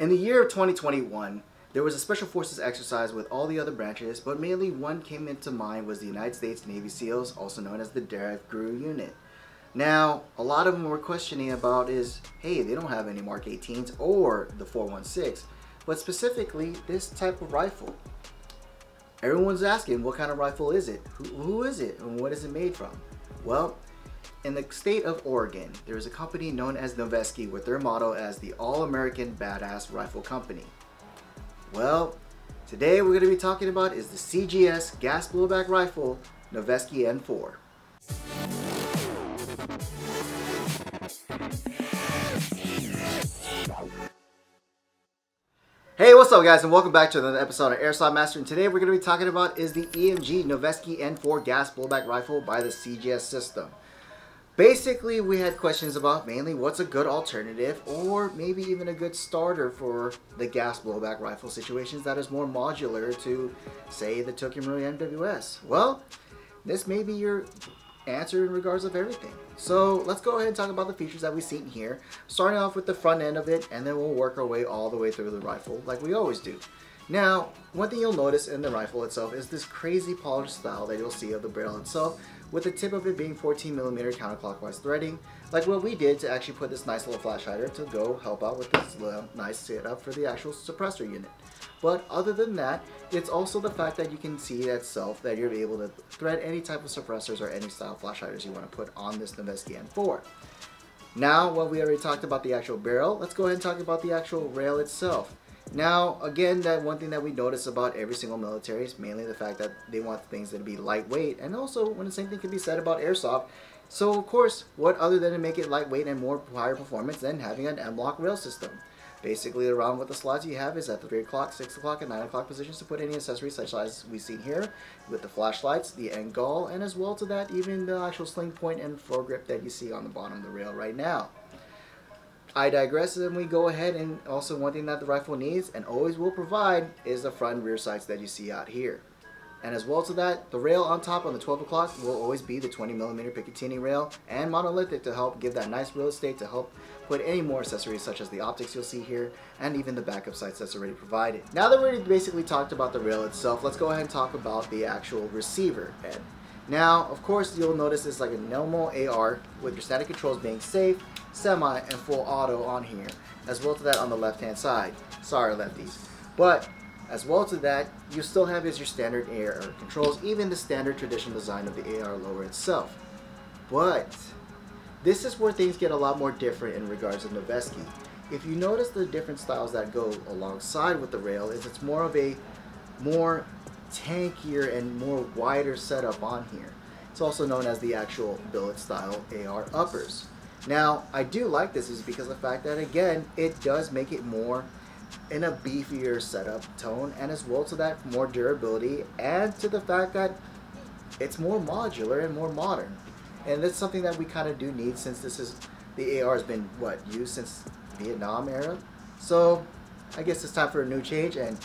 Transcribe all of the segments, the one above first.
In the year of 2021, there was a special forces exercise with all the other branches, but mainly one came into mind was the United States Navy SEALs, also known as the DEVGRU unit. Now, a lot of them were questioning about is, hey, they don't have any Mark 18s or the 416, but specifically this type of rifle. Everyone's asking, what kind of rifle is it? Who, who is it? And what is it made from? Well, in the state of Oregon, there is a company known as Noveske with their motto as the All-American Badass Rifle Company. Well, today we're going to be talking about is the CGS gas blowback rifle Noveske N4. Hey, what's up guys and welcome back to another episode of Airsoft Master and today we're going to be talking about is the EMG Noveske N4 gas blowback rifle by the CGS system. Basically, we had questions about mainly what's a good alternative or maybe even a good starter for the gas blowback rifle situations that is more modular to, say, the Tokyo Marui MWS. Well, this may be your answer in regards of everything. So let's go ahead and talk about the features that we've seen here, starting off with the front end of it, and then we'll work our way all the way through the rifle like we always do. Now, one thing you'll notice in the rifle itself is this crazy polished style that you'll see of the barrel itself, with the tip of it being 14 millimeter counterclockwise threading, like what we did to actually put this nice little flash hider to go help out with this nice setup for the actual suppressor unit. But other than that, it's also the fact that you can see itself that you're able to thread any type of suppressors or any style flash hiders you want to put on this Noveske N4. Now, while we already talked about the actual barrel, let's go ahead and talk about the actual rail itself. Now, again, that one thing that we notice about every single military is mainly the fact that they want things to be lightweight, and also when the same thing can be said about airsoft. So, of course, what other than to make it lightweight and more higher performance than having an M-LOK rail system? Basically, around what the slots you have is at the 3 o'clock, 6 o'clock, and 9 o'clock positions to put any accessories such as we've seen here with the flashlights, the NGAL, and as well to that, even the actual sling point and foregrip that you see on the bottom of the rail right now. I digress and we go ahead and also one thing that the rifle needs and always will provide is the front and rear sights that you see out here. And as well to that, the rail on top on the 12 o'clock will always be the 20 millimeter Picatinny rail and monolithic to help give that nice real estate to help put any more accessories such as the optics you'll see here and even the backup sights that's already provided. Now that we've basically talked about the rail itself, let's go ahead and talk about the actual receiver head. Now, of course, you'll notice it's like a normal AR with your static controls being safe, semi, and full auto on here, as well to that on the left-hand side. Sorry, lefties. But as well to that, you still have as your standard AR controls, even the standard traditional design of the AR lower itself. But this is where things get a lot more different in regards to Noveske. If you notice the different styles that go alongside with the rail is it's more of a more tankier and more wider setup on here. It's also known as the actual billet style AR uppers. Now, I do like this is because the fact that again, it does make it more in a beefier setup tone and as well to that more durability and to the fact that it's more modular and more modern. And that's something that we kind of do need since this is the AR has been what used since Vietnam era. So I guess it's time for a new change and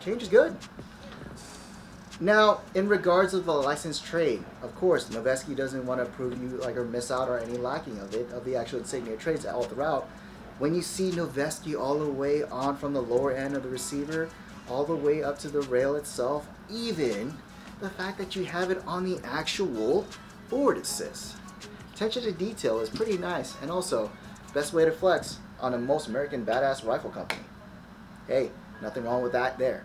change is good. Now, in regards of the licensed trade, of course, Noveske doesn't want to prove you like or miss out or any lacking of it, of the actual insignia trades all throughout. When you see Noveske all the way on from the lower end of the receiver, all the way up to the rail itself, even the fact that you have it on the actual forward assist. Attention to detail is pretty nice, and also, best way to flex on a most American badass rifle company. Hey, nothing wrong with that there.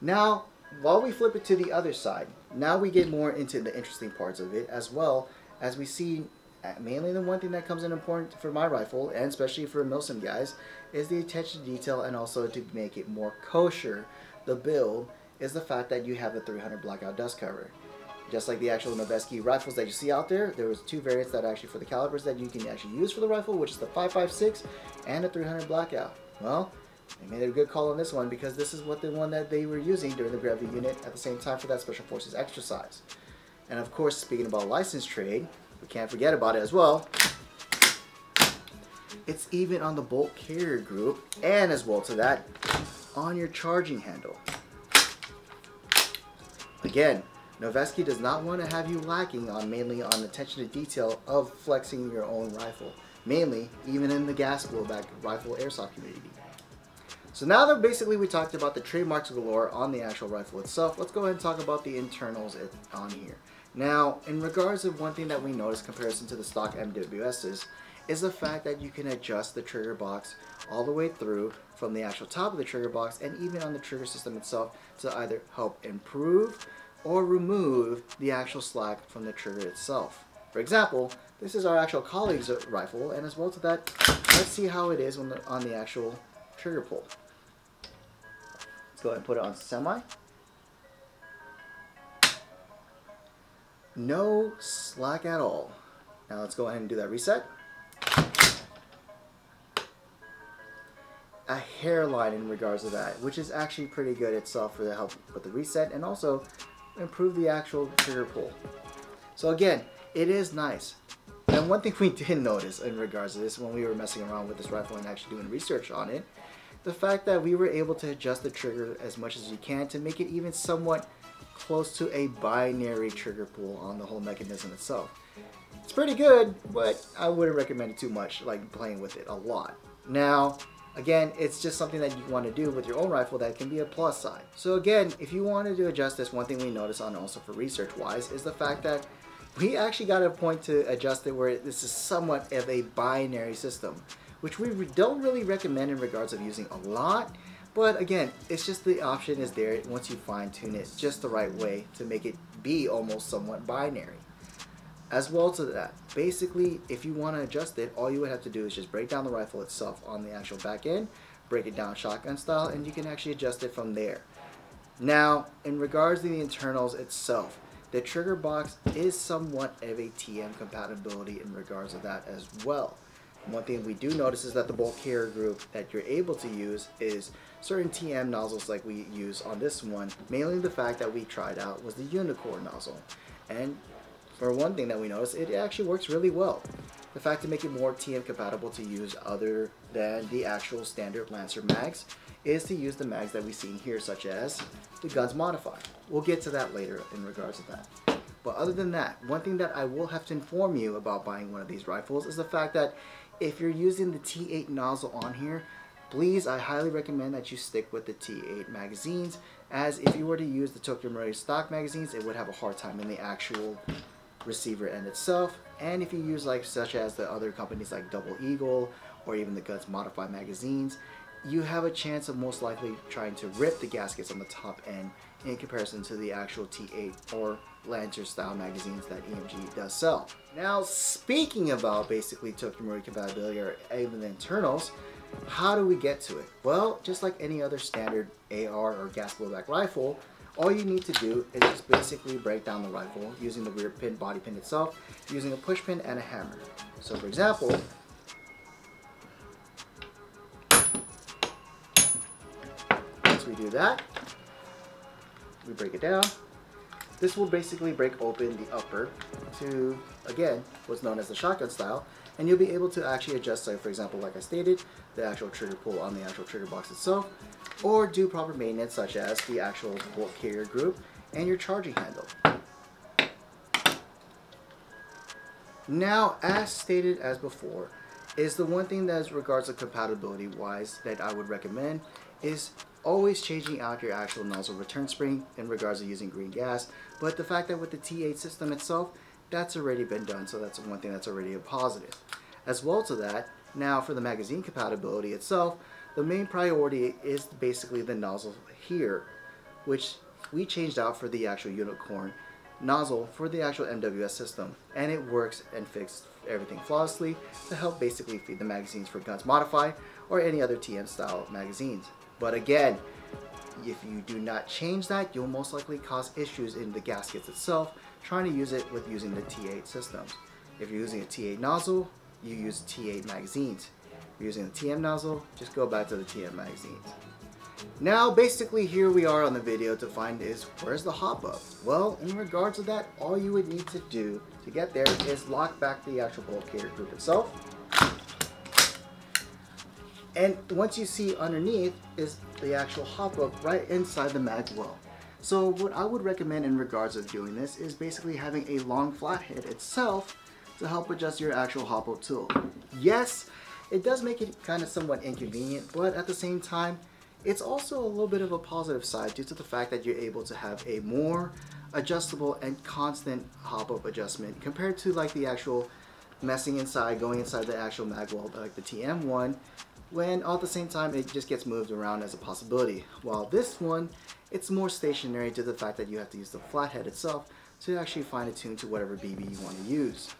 Now, while we flip it to the other side, now we get more into the interesting parts of it as well as we see uh, mainly the one thing that comes in important for my rifle and especially for Milsim guys is the attention to detail and also to make it more kosher the build is the fact that you have the 300 blackout dust cover. Just like the actual Noveske rifles that you see out there there was two variants that actually for the calibers that you can actually use for the rifle which is the 556 and the 300 blackout. Well they made a good call on this one because this is what the one that they were using during the DEVGRU unit at the same time for that Special Forces exercise. And of course, speaking about license trade, we can't forget about it as well. It's even on the bolt carrier group and as well to that on your charging handle. Again, Noveske does not want to have you lacking on mainly on attention to detail of flexing your own rifle. mainly even in the gas blowback rifle airsoft community. So now that basically we talked about the trademarks galore on the actual rifle itself, let's go ahead and talk about the internals on here. Now, in regards to one thing that we noticed comparison to the stock MWSs, is the fact that you can adjust the trigger box all the way through from the actual top of the trigger box and even on the trigger system itself to either help improve or remove the actual slack from the trigger itself. For example, this is our actual colleague's rifle and as well to that, let's see how it is on the, on the actual trigger pull. Go ahead and put it on semi. No slack at all. Now let's go ahead and do that reset. a hairline in regards to that, which is actually pretty good itself for the help with the reset and also improve the actual trigger pull. So again, it is nice. And one thing we did notice in regards to this when we were messing around with this rifle and actually doing research on it, the fact that we were able to adjust the trigger as much as we can to make it even somewhat close to a binary trigger pull on the whole mechanism itself. It's pretty good, but I wouldn't recommend it too much, like playing with it a lot. Now, Again, it's just something that you want to do with your own rifle that can be a plus side. So again, if you wanted to adjust this, one thing we notice on also for research wise is the fact that we actually got a point to adjust it where this is somewhat of a binary system, which we don't really recommend in regards of using a lot. But again, it's just the option is there once you fine tune it just the right way to make it be almost somewhat binary. As well to that, basically, if you want to adjust it, all you would have to do is just break down the rifle itself on the actual back end, break it down shotgun style, and you can actually adjust it from there. Now, in regards to the internals itself, the trigger box is somewhat of a TM compatibility in regards to that as well. One thing we do notice is that the bolt carrier group that you're able to use is certain TM nozzles like we use on this one. Mainly the fact that we tried out was the unicorn nozzle. And for one thing that we noticed, it actually works really well. The fact to make it more TM compatible to use other than the actual standard Lancer mags is to use the mags that we've seen here, such as the Guns Modify. We'll get to that later in regards to that. But other than that, one thing that I will have to inform you about buying one of these rifles is the fact that if you're using the T8 nozzle on here, please, I highly recommend that you stick with the T8 magazines, as if you were to use the Tokyo Marui stock magazines, it would have a hard time in the actual receiver end itself. And if you use like such as the other companies like Double Eagle or even the Guns Modified magazines, you have a chance of most likely trying to rip the gaskets on the top end in comparison to the actual T8 or Lancer style magazines that EMG does sell. Now speaking about basically Tokyo Marui compatibility or even the internals, how do we get to it? Well, just like any other standard AR or gas blowback rifle, all you need to do is just basically break down the rifle using the rear pin body pin itself, using a push pin and a hammer. So for example, once we do that, we break it down. This will basically break open the upper to, again, what's known as the shotgun style, and you'll be able to actually adjust, so for example, like I stated, the actual trigger pull on the actual trigger box itself, or do proper maintenance such as the actual bolt carrier group and your charging handle. Now, as stated as before, is the one thing that is regards to compatibility wise that I would recommend is always changing out your actual nozzle return spring in regards to using green gas. But the fact that with the T8 system itself, that's already been done, so that's one thing that's already a positive. As well to that, now for the magazine compatibility itself, the main priority is basically the nozzle here, which we changed out for the actual unicorn nozzle for the actual MWS system and it works and fixes everything flawlessly to help basically feed the magazines for Guns Modify or any other TM style magazines. But again, if you do not change that, you'll most likely cause issues in the gaskets itself trying to use it with using the T8 systems. If you're using a T8 nozzle, you use T8 magazines If you're using the TM nozzle, just go back to the TM magazines. Now basically here we are on the video to find is where's the hop up? Well in regards to that all you would need to do to get there is lock back the actual carrier group itself. And once you see underneath is the actual hop up right inside the mag well. So what I would recommend in regards of doing this is basically having a long flathead itself to help adjust your actual Hoppo tool. Yes, it does make it kind of somewhat inconvenient, but at the same time, it's also a little bit of a positive side due to the fact that you're able to have a more adjustable and constant hop-up adjustment compared to like the actual messing inside, going inside the actual mag well like the TM1, when all at the same time it just gets moved around as a possibility. While this one, it's more stationary due to the fact that you have to use the flathead itself to actually find a tune to whatever BB you want to use.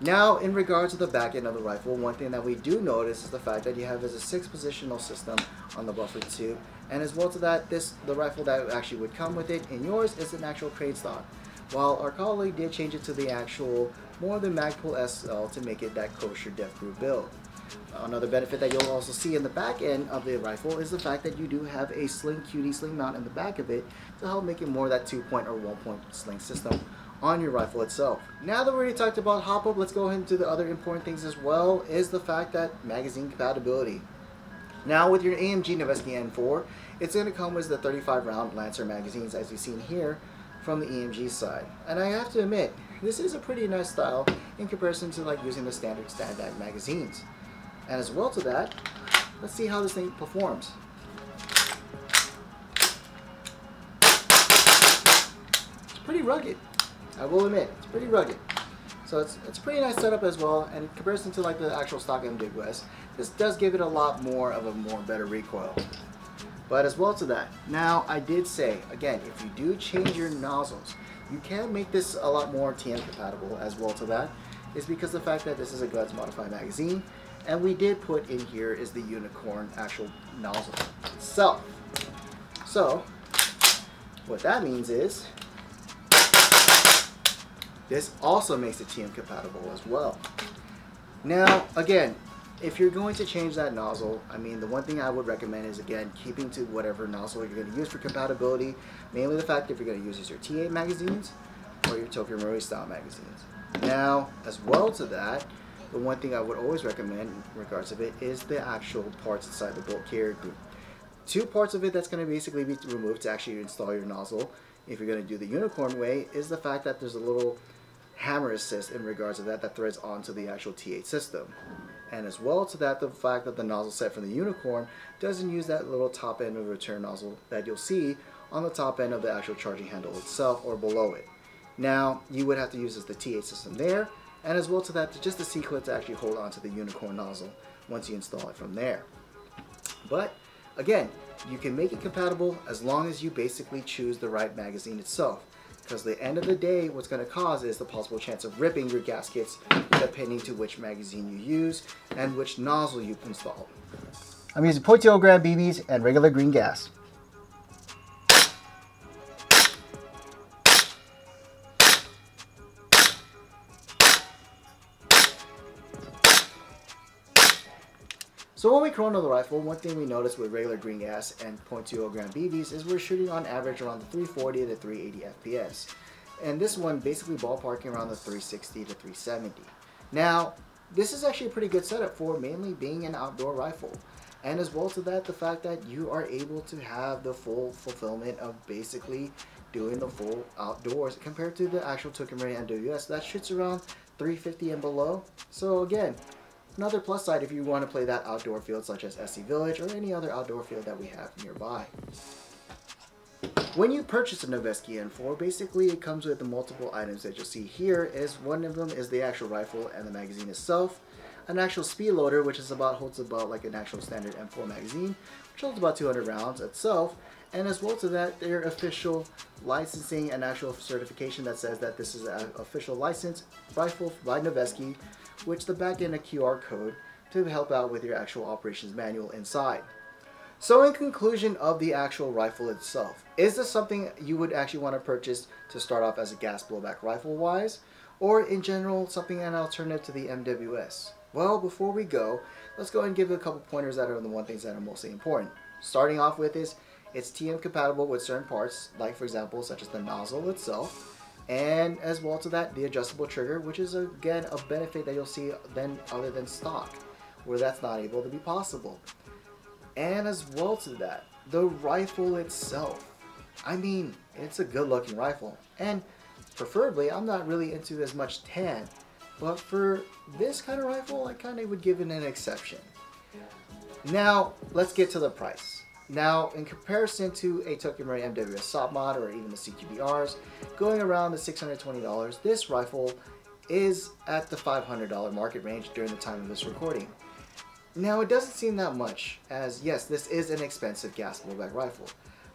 Now, in regards to the back end of the rifle, one thing that we do notice is the fact that you have is a six positional system on the buffer tube, and as well to that, this the rifle that actually would come with it in yours is an actual crane stock. While our colleague did change it to the actual more than Magpul SL to make it that kosher DEVGRU build. Another benefit that you'll also see in the back end of the rifle is the fact that you do have a sling QD sling mount in the back of it to help make it more that two point or one point sling system on your rifle itself. Now that we already talked about hop up, let's go into the other important things as well, is the fact that magazine compatibility. Now with your EMG Noveske N4, it's going to come with the 35 round Lancer magazines as you've seen here from the EMG side. And I have to admit, this is a pretty nice style in comparison to like using the standard standard magazines. And as well to that, let's see how this thing performs. It's pretty rugged. I will admit, it's pretty rugged. So it's, it's a pretty nice setup as well, and in comparison to like the actual stock MWS, this does give it a lot more of a more better recoil. But as well to that, now I did say, again, if you do change your nozzles, you can make this a lot more TM compatible as well to that, is because the fact that this is a Guns modified magazine, and we did put in here is the Unicorn actual nozzle itself. So, what that means is, this also makes it TM compatible as well. Now, again, if you're going to change that nozzle, I mean, the one thing I would recommend is, again, keeping to whatever nozzle you're going to use for compatibility. Mainly the fact that if you're going to use your T8 magazines or your Tokyo Marui style magazines. Now, as well to that, the one thing I would always recommend in regards of it is the actual parts inside the bolt carrier group. Two parts of it that's going to basically be removed to actually install your nozzle, if you're going to do the unicorn way, is the fact that there's a little hammer assist in regards to that that threads onto the actual T8 system. And as well to that, the fact that the nozzle set from the Unicorn doesn't use that little top end of return nozzle that you'll see on the top end of the actual charging handle itself or below it. Now, you would have to use the T8 system there, and as well to that, just the C-clip to actually hold onto the Unicorn nozzle once you install it from there. But, again, you can make it compatible as long as you basically choose the right magazine itself. Because the end of the day, what's going to cause is the possible chance of ripping your gaskets depending to which magazine you use and which nozzle you install. I'm using 0.0 gram BBs and regular green gas. We chrono the rifle, one thing we noticed with regular green gas and 0.20 gram BBs is we're shooting on average around the 340 to 380 FPS. And this one basically ballparking around the 360 to 370. Now, this is actually a pretty good setup for mainly being an outdoor rifle. And as well to that, the fact that you are able to have the full fulfillment of basically doing the full outdoors compared to the actual Tokyo Marui MWS that shoots around 350 and below. So again, Another plus side if you want to play that outdoor field such as SC Village or any other outdoor field that we have nearby. When you purchase a Noveske N4, basically it comes with the multiple items that you'll see here. Is one of them is the actual rifle and the magazine itself, an actual speed loader which is about holds about like an actual standard M4 magazine, which holds about 200 rounds itself, and as well to that their official licensing and actual certification that says that this is an official licensed rifle by Noveske which the back end a QR code to help out with your actual operations manual inside. So in conclusion of the actual rifle itself, is this something you would actually want to purchase to start off as a gas blowback rifle wise? Or in general, something an alternative to the MWS? Well, before we go, let's go and give a couple pointers that are the one things that are mostly important. Starting off with is, it's TM compatible with certain parts, like for example, such as the nozzle itself, and as well to that the adjustable trigger which is again a benefit that you'll see then other than stock where that's not able to be possible and as well to that the rifle itself I mean it's a good looking rifle and preferably, I'm not really into as much tan. But for this kind of rifle, I kind of would give it an exception. Now, let's get to the price. Now, in comparison to a Tokyo Marui MWS soft mod or even the CQBRs, going around the $620, this rifle is at the $500 market range during the time of this recording. Now, it doesn't seem that much, as yes, this is an expensive gas blowback rifle,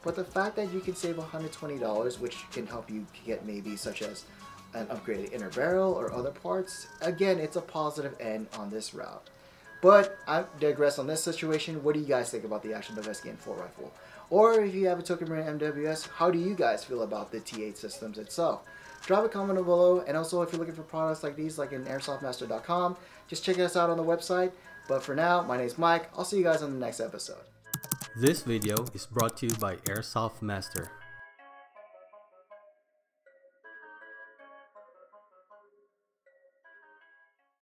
but the fact that you can save $120, which can help you get maybe such as an upgraded inner barrel or other parts, again, it's a positive end on this route. But I digress on this situation. What do you guys think about the Action Noveske N4 rifle? Or if you have a Tokyo Marui MWS, how do you guys feel about the T8 systems itself? Drop a comment below, and also if you're looking for products like these, like in airsoftmaster.com, just check us out on the website. But for now, my name is Mike. I'll see you guys on the next episode. This video is brought to you by Airsoft Master.